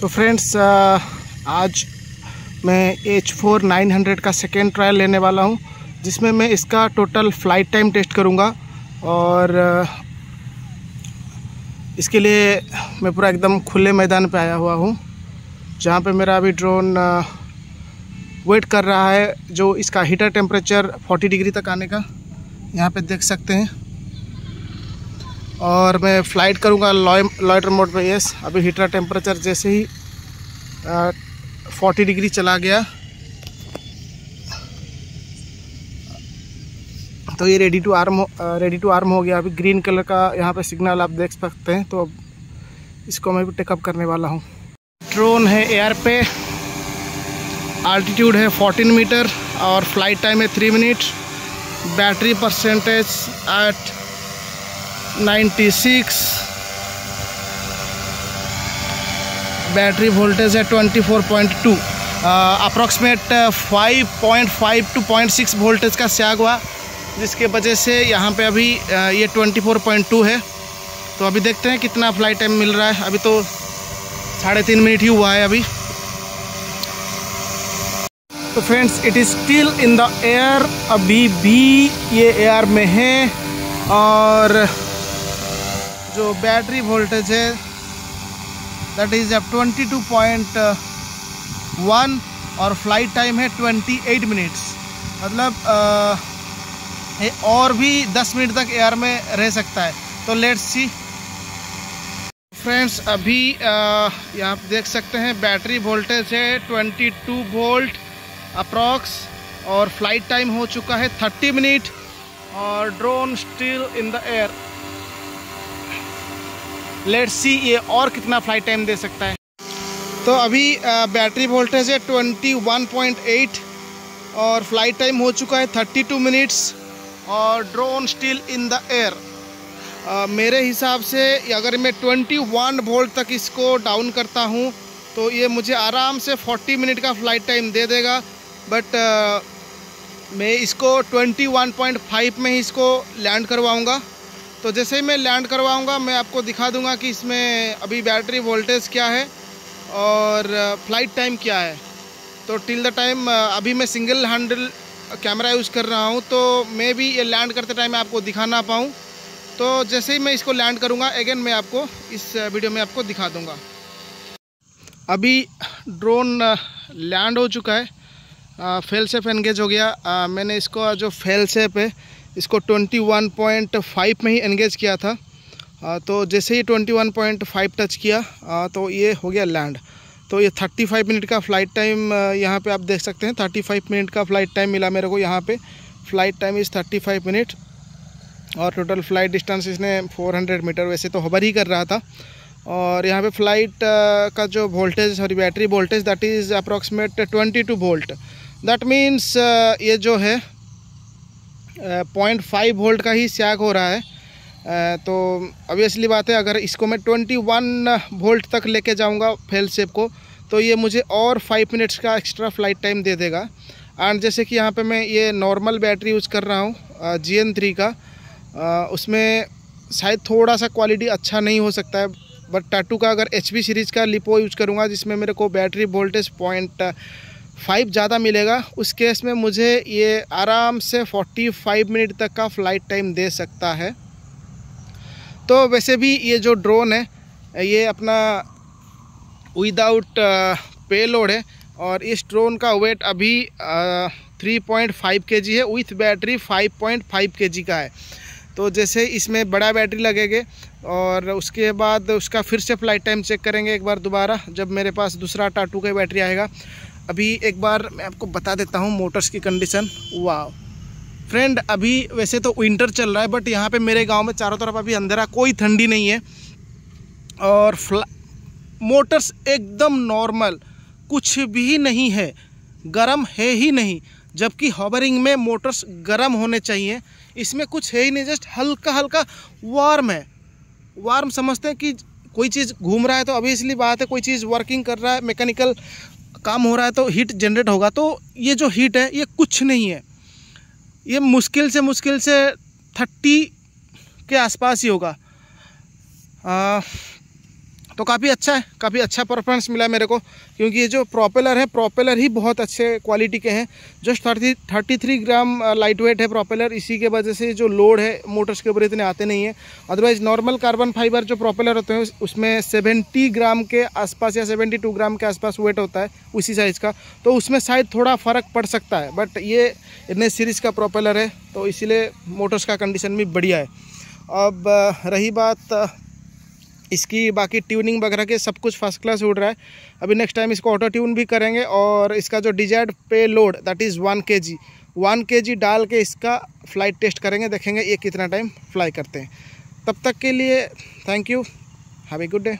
तो फ्रेंड्स आज मैं एच फोर नाइन हंड्रेड का सेकेंड ट्रायल लेने वाला हूँ, जिसमें मैं इसका टोटल फ़्लाइट टाइम टेस्ट करूँगा और इसके लिए मैं पूरा एकदम खुले मैदान पे आया हुआ हूँ, जहाँ पे मेरा अभी ड्रोन वेट कर रहा है, जो इसका हीटर टेम्परेचर 40 डिग्री तक आने का, यहाँ पे देख सकते हैं। और मैं फ़्लाइट करूँगा लॉयटर मोड पे यस अभी हीटर टेम्परेचर जैसे ही फोर्टी डिग्री चला गया। तो ये ready to arm ready to arm हो गया। अभी ग्रीन कलर का यहाँ पे सिग्नल आप देख सकते हैं तो अब इसको मैं भी टेकअप करने वाला हूँ। ड्रोन है एयर पे। आल्टीट्यूड है 14 मीटर और फ़्लाइट टाइम है three minute battery percentage at 96 battery voltage है 24.2 अप्रॉक्सीमेट 5.5 टू। 0.6 वोल्टेज का स्याग हुआ, जिसके वजह से यहाँ पे अभी ये 24.2 है। तो अभी देखते हैं कितना फ़्लाइट टाइम मिल रहा है। अभी तो साढ़े तीन मिनट ही हुआ है अभी। तो friends it is still in the air अभी भी ये एयर में है और जो बैटरी वोल्टेज है दैट इज़ अब 22.1 और फ़्लाइट टाइम है 28 मिनट्स मतलब ये और भी 10 मिनट तक एयर में रह सकता है। तो लेट्स सी फ्रेंड्स अभी यहाँ देख सकते हैं, बैटरी वोल्टेज है 22 वोल्ट अप्रॉक्स और फ़्लाइट टाइम हो चुका है 30 मिनट और drone still in the air let's see ये और कितना फ़्लाइट टाइम दे सकता है। तो अभी बैटरी वोल्टेज है 21.8 और फ़्लाइट टाइम हो चुका है 32 मिनट्स और drone still in the air मेरे हिसाब से अगर मैं 21 वोल्ट तक इसको डाउन करता हूँ तो ये मुझे आराम से 40 मिनट का फ़्लाइट टाइम दे देगा। बट मैं इसको 21.5 में ही इसको लैंड करवाऊँगा। तो जैसे ही मैं लैंड करवाऊँगा, मैं आपको दिखा दूँगा कि इसमें अभी बैटरी वोल्टेज क्या है और फ़्लाइट टाइम क्या है। तो टिल द टाइम अभी मैं सिंगल हैंडल कैमरा यूज़ कर रहा हूँ तो मैं भी ये लैंड करते टाइम आपको दिखा ना पाऊँ। तो जैसे ही मैं इसको लैंड करूँगा अगेन मैं आपको इस वीडियो में आपको दिखा दूँगा। अभी ड्रोन लैंड हो चुका है। फेल सेफ़ एंगेज हो गया। आ, मैंने इसको जो फेल सेफ़ है इसको 21.5 में ही एंगेज किया था। आ, तो जैसे ही 21.5 टच किया आ, तो ये हो गया लैंड तो ये 35 मिनट का फ़्लाइट टाइम यहाँ पे आप देख सकते हैं 35 मिनट का फ़्लाइट टाइम मिला मेरे को यहाँ पे। फ़्लाइट टाइम इज़ 35 मिनट और टोटल फ़्लाइट डिस्टेंस इसने 400 मीटर वैसे तो हबर ही कर रहा था। और यहाँ पे फ़्लाइट का जो voltage sorry battery voltage that is approximate 22 volt that means ये जो है पॉइंट फाइव वोल्ट का ही सैग हो रहा है। तो ऑब्वियसली बात है अगर इसको मैं ट्वेंटी वन वोल्ट तक लेके जाऊँगा फेल सेप को तो ये मुझे और फाइव मिनट्स का एक्स्ट्रा फ़्लाइट टाइम दे देगा। एंड जैसे कि यहाँ पे मैं ये नॉर्मल बैटरी यूज़ कर रहा हूँ जी एन थ्री का आ, उसमें शायद थोड़ा सा क्वालिटी अच्छा नहीं हो सकता है बट टाटू का अगर एच सीरीज़ का लिपो यूज़ करूँगा जिसमें मेरे को बैटरी वोल्टेज पॉइंट फाइव ज़्यादा मिलेगा। उस केस में मुझे ये आराम से फोर्टी फाइव मिनट तक का फ़्लाइट टाइम दे सकता है। तो वैसे भी ये जो ड्रोन है, ये अपना विदाउट पे लोड है और इस ड्रोन का वेट अभी three point five K G है। With battery five point five K G का है। तो जैसे इसमें बड़ा बैटरी लगेगे और उसके बाद उसका फिर से फ़्लाइट टाइम चेक करेंगे एक बार दोबारा, जब मेरे पास दूसरा टाटू का बैटरी आएगा। अभी एक बार मैं आपको बता देता हूँ मोटर्स की कंडीशन वाह फ्रेंड अभी वैसे तो विंटर चल रहा है बट यहाँ पे मेरे गाँव में चारों तरफ़ अभी अंधेरा, कोई ठंडी नहीं है। और मोटर्स एकदम नॉर्मल कुछ भी नहीं है, गर्म है ही नहीं, जबकि हॉबरिंग में मोटर्स गर्म होने चाहिए। इसमें कुछ है ही नहीं जस्ट हल्का हल्का वार्म है। वार्म समझते हैं कि कोई चीज़ घूम रहा है तो अभी इसलिए बात है, कोई चीज़ वर्किंग कर रहा है मैकेनिकल काम हो रहा है तो हीट जनरेट होगा तो ये जो हीट है, ये कुछ नहीं है। ये मुश्किल से मुश्किल से थर्टी के आसपास ही होगा। तो काफ़ी अच्छा है, काफ़ी अच्छा परफॉर्मेंस मिला मेरे को, क्योंकि ये जो प्रोपेलर है प्रोपेलर ही बहुत अच्छे क्वालिटी के हैं। Just thirty thirty three gram light weight है प्रोपेलर इसी के वजह से जो लोड है मोटर्स के ऊपर इतने आते नहीं है। अदरवाइज़ नॉर्मल कार्बन फाइबर जो प्रोपेलर होते हैं उसमें सेवेंटी ग्राम के आसपास या सेवेंटी टू ग्राम के आसपास वेट होता है, उसी साइज़ का। तो उसमें शायद थोड़ा फ़र्क पड़ सकता है बट ये इतने सीरीज़ का प्रोपेलर है तो इसीलिए मोटर्स का कंडीशन भी बढ़िया है। अब रही बात इसकी बाकी ट्यूनिंग वगैरह के सब कुछ फ़र्स्ट क्लास उड़ रहा है। अभी नेक्स्ट टाइम इसको ऑटो ट्यून भी करेंगे और इसका जो डिजायर्ड पे लोड दैट इज़ वन के जी वन के जी डाल के इसका फ़्लाइट टेस्ट करेंगे, देखेंगे ये कितना टाइम फ्लाई करते हैं। तब तक के लिए thank you have a good day